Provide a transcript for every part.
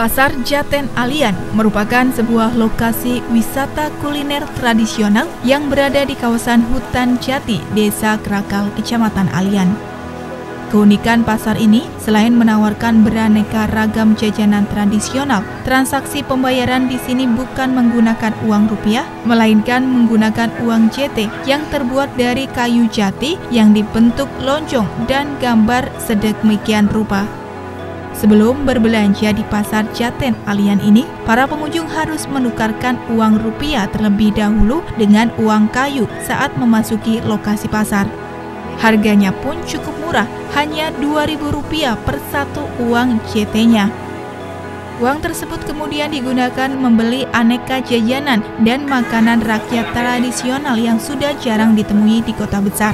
Pasar Jaten Alian merupakan sebuah lokasi wisata kuliner tradisional yang berada di kawasan hutan jati, Desa Krakal, Kecamatan Alian. Keunikan pasar ini selain menawarkan beraneka ragam jajanan tradisional, transaksi pembayaran di sini bukan menggunakan uang rupiah, melainkan menggunakan uang JT yang terbuat dari kayu jati yang dibentuk lonjong dan gambar sedemikian rupa. Sebelum berbelanja di pasar Jaten Alian ini, para pengunjung harus menukarkan uang rupiah terlebih dahulu dengan uang kayu saat memasuki lokasi pasar. Harganya pun cukup murah, hanya Rp2.000 per satu uang JT-nya. Uang tersebut kemudian digunakan membeli aneka jajanan dan makanan rakyat tradisional yang sudah jarang ditemui di kota besar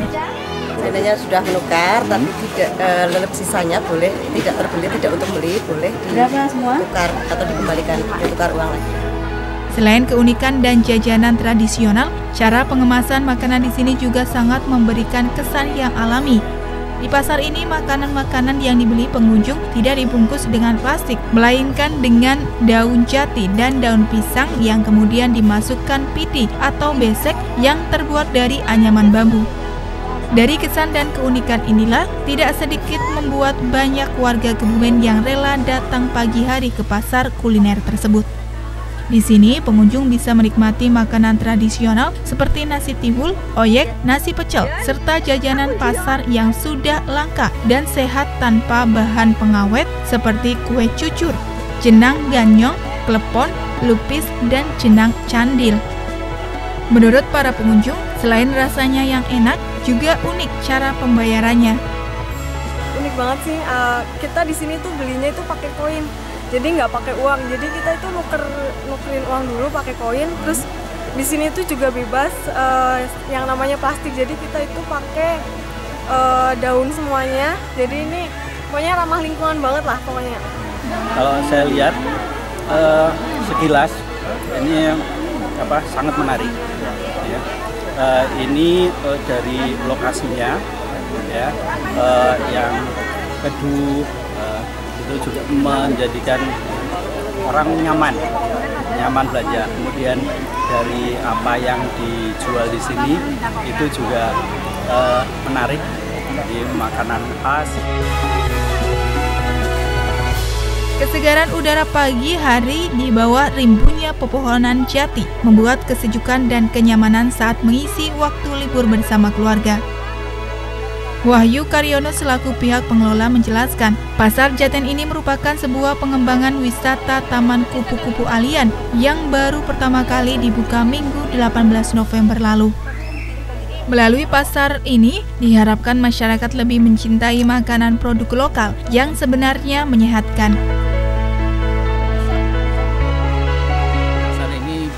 seandainya sudah menukar hmm. tapi tidak uh, lelep sisanya boleh tidak terbeli tidak untuk beli boleh berapa semua tukar atau dikembalikan ditukar uang lagi Selain keunikan dan jajanan tradisional, cara pengemasan makanan di sini juga sangat memberikan kesan yang alami. Di pasar ini, makanan-makanan yang dibeli pengunjung tidak dibungkus dengan plastik, melainkan dengan daun jati dan daun pisang yang kemudian dimasukkan piti atau besek yang terbuat dari anyaman bambu. Dari kesan dan keunikan inilah, tidak sedikit membuat banyak warga Kebumen yang rela datang pagi hari ke pasar kuliner tersebut. Di sini, pengunjung bisa menikmati makanan tradisional seperti nasi tiwul, oyek, nasi pecel, serta jajanan pasar yang sudah langka dan sehat tanpa bahan pengawet seperti kue cucur, jenang ganyong, klepon, lupis, dan jenang candil. Menurut para pengunjung, selain rasanya yang enak, juga unik cara pembayarannya. Unik banget sih, uh, kita di sini tuh belinya itu pakai koin, jadi nggak pakai uang. Jadi kita itu nuker nukerin uang dulu pakai koin, terus di sini tuh juga bebas uh, yang namanya plastik. Jadi kita itu pakai uh, daun semuanya. Jadi ini pokoknya ramah lingkungan banget lah pokoknya. Kalau saya lihat uh, sekilas ini apa sangat menarik. Ya uh, ini uh, dari lokasinya ya. Uh, yang kedua uh, itu juga menjadikan orang nyaman nyaman belanja. Kemudian dari apa yang dijual di sini itu juga uh, menarik di makanan khas Kesegaran udara pagi hari di bawah rimbunya pepohonan jati membuat kesejukan dan kenyamanan saat mengisi waktu libur bersama keluarga. Wahyu Karyono selaku pihak pengelola menjelaskan, Pasar Jaten ini merupakan sebuah pengembangan wisata Taman Kupu-Kupu Alian yang baru pertama kali dibuka Minggu 18 November lalu. Melalui pasar ini, diharapkan masyarakat lebih mencintai makanan produk lokal yang sebenarnya menyehatkan.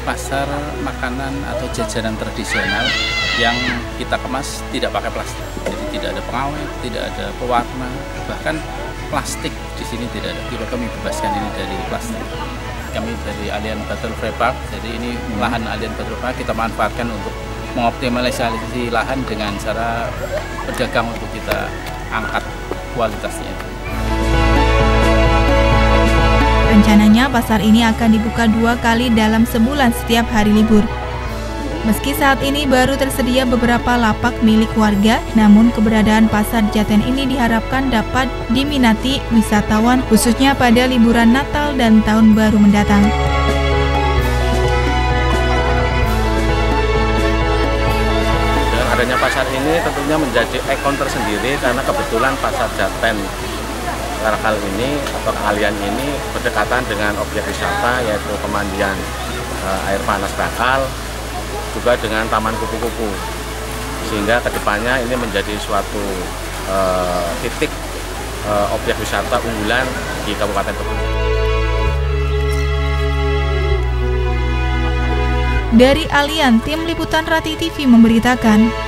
pasar makanan atau jajanan tradisional yang kita kemas tidak pakai plastik. Jadi tidak ada pengawet, tidak ada pewarna, bahkan plastik di sini tidak ada. Kita kami bebaskan ini dari plastik. Kami dari Alien Battle Free Park, jadi ini lahan Alien Battle Park kita manfaatkan untuk mengoptimalisasi lahan dengan cara pedagang untuk kita angkat kualitasnya. Rencananya pasar ini akan dibuka dua kali dalam sebulan setiap hari libur. Meski saat ini baru tersedia beberapa lapak milik warga, namun keberadaan pasar Jaten ini diharapkan dapat diminati wisatawan khususnya pada liburan Natal dan Tahun Baru mendatang. Pasar ini tentunya menjadi ikon tersendiri karena kebetulan pasar Jaten Karakal ini atau kalian ini berdekatan dengan objek wisata yaitu pemandian uh, air panas Karakal juga dengan Taman Kupu-Kupu sehingga ke depannya ini menjadi suatu uh, titik uh, objek wisata unggulan di Kabupaten Kebumen. Dari Alian, tim Liputan Rati TV memberitakan,